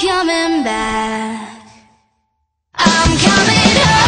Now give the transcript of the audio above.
coming back. I'm coming home.